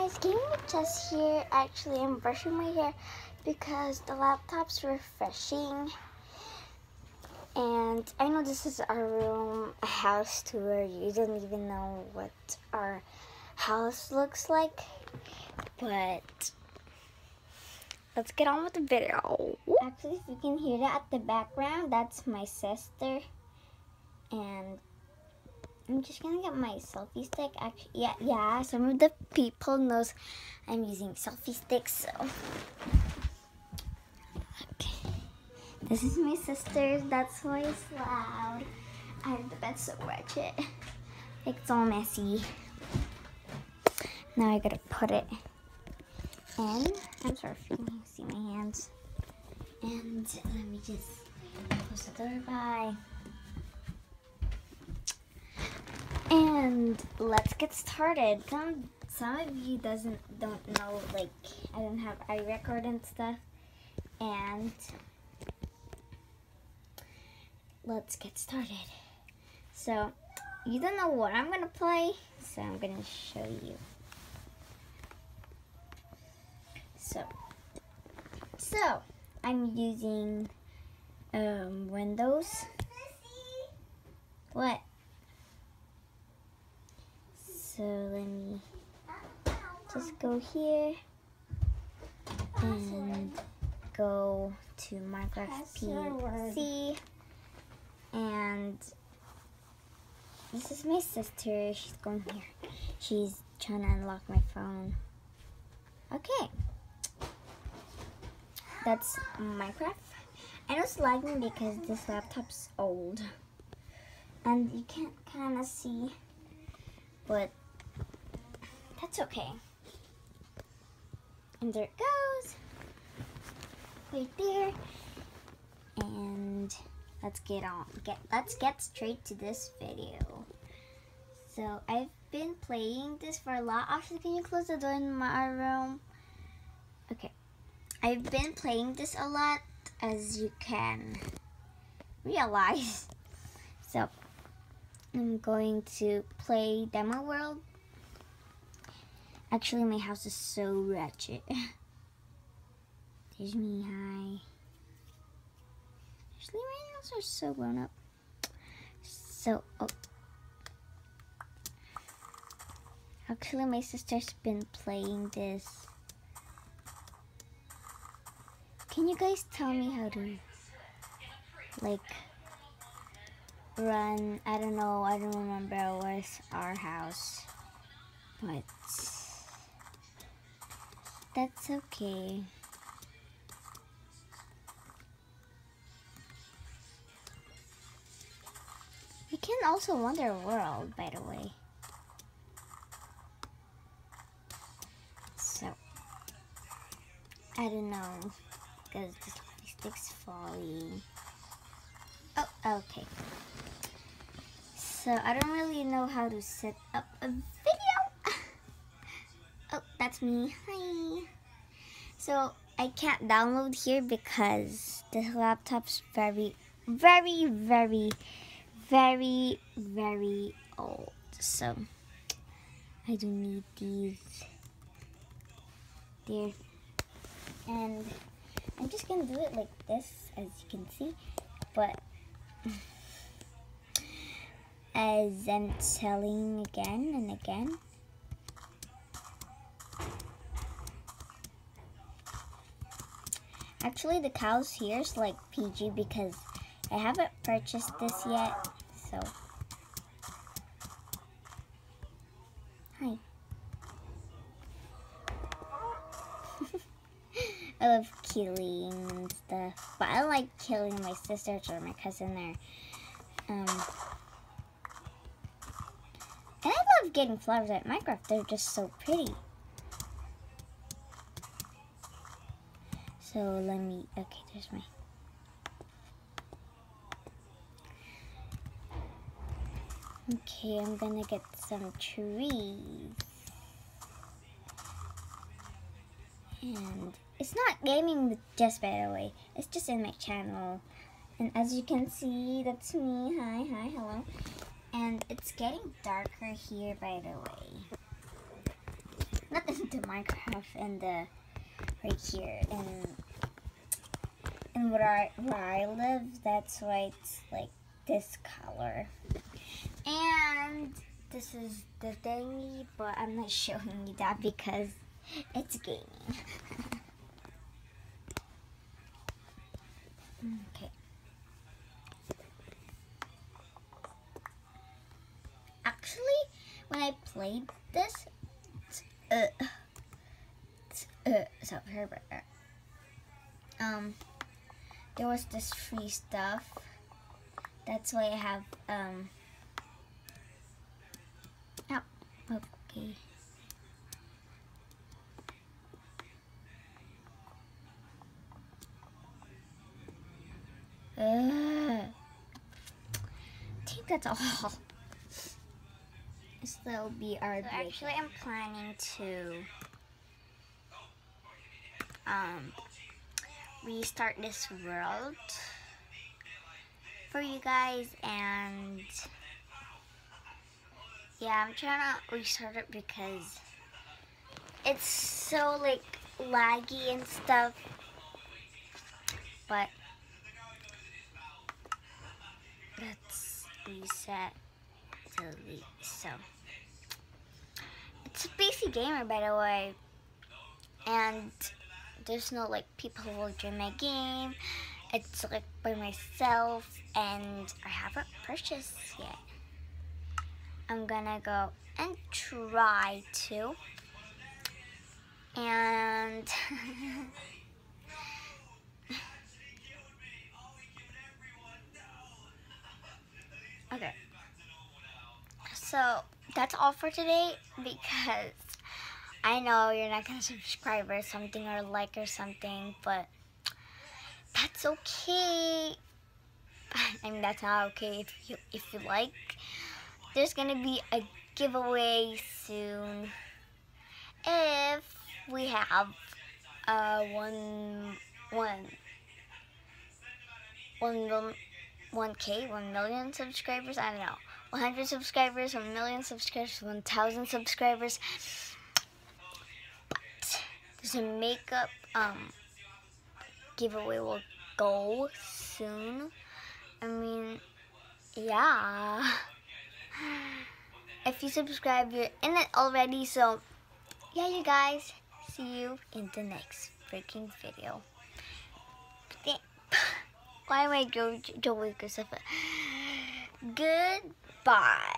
guys, Gaming Jess here. Actually, I'm brushing my hair because the laptop's refreshing. And I know this is our room, a house tour. You don't even know what our house looks like. But let's get on with the video. Actually, if you can hear that at the background, that's my sister. And I'm just gonna get my selfie stick. Actually, yeah, yeah. Some of the people knows I'm using selfie sticks. So, okay. This is my sister's. That's why it's loud. I have the bed so wretched. It's all messy. Now I gotta put it in. I'm sorry if you can see my hands. And let me just close the door. Bye. And let's get started. Some some of you doesn't don't know like I don't have iRecord and stuff. And let's get started. So you don't know what I'm gonna play, so I'm gonna show you. So so I'm using um, Windows. What? So let me just go here and go to Minecraft PC. And this is my sister. She's going here. She's trying to unlock my phone. Okay. That's Minecraft. I know it's lagging because this laptop's old. And you can't kind of see, but that's okay. And there it goes. Right there. And let's get on. Get let's get straight to this video. So I've been playing this for a lot. Actually, can you close the door in my room? Okay. I've been playing this a lot as you can realize. So I'm going to play Demo World Actually, my house is so wretched. There's me, hi. Actually, my nails are so grown up. So, oh. Actually, my sister's been playing this. Can you guys tell me how to, like, run? I don't know. I don't remember where's our house. But that's okay. You can also Wonder World, by the way. So, I don't know, because the stick's falling. Oh, okay. So, I don't really know how to set up a video. Oh, that's me. Hi. So, I can't download here because this laptop's very, very, very, very, very old. So, I don't need these. There. And I'm just going to do it like this, as you can see. But, as I'm telling again and again, Actually, the cows here is like PG because I haven't purchased this yet, so. Hi. I love killing and stuff, but I like killing my sisters or my cousin there. Um, and I love getting flowers at Minecraft. They're just so pretty. So let me, okay, there's my, okay, I'm gonna get some trees. And it's not gaming just by the way, it's just in my channel. And as you can see, that's me, hi, hi, hello. And it's getting darker here by the way. not into Minecraft and the right here And in where I where I live. That's why it's like this color. And this is the thingy, but I'm not showing you that because it's gaming. okay. Actually, when I played this, uh, uh, sorry about that. Um, there was this free stuff. That's why I have, um, oh, okay. Uh, I think that's all. This will be our so Actually, I'm planning to um, restart this world for you guys and yeah, I'm trying to restart it because it's so like laggy and stuff. But let's reset delete. So it's a PC gamer by the way. And there's no like people who will join my game. It's like by myself and I haven't purchased yet. I'm gonna go and try to. And okay. So that's all for today because I know you're not gonna subscribe or something or like or something, but that's okay. I mean, that's not okay if you if you like. There's gonna be a giveaway soon if we have uh one one one one k one million subscribers. I don't know. 100 subscribers, 1 million subscribers, 1,000 subscribers there's a makeup um, giveaway will go soon. I mean, yeah. If you subscribe, you're in it already. So, yeah, you guys. See you in the next freaking video. Why am I Joe Joe Goodbye.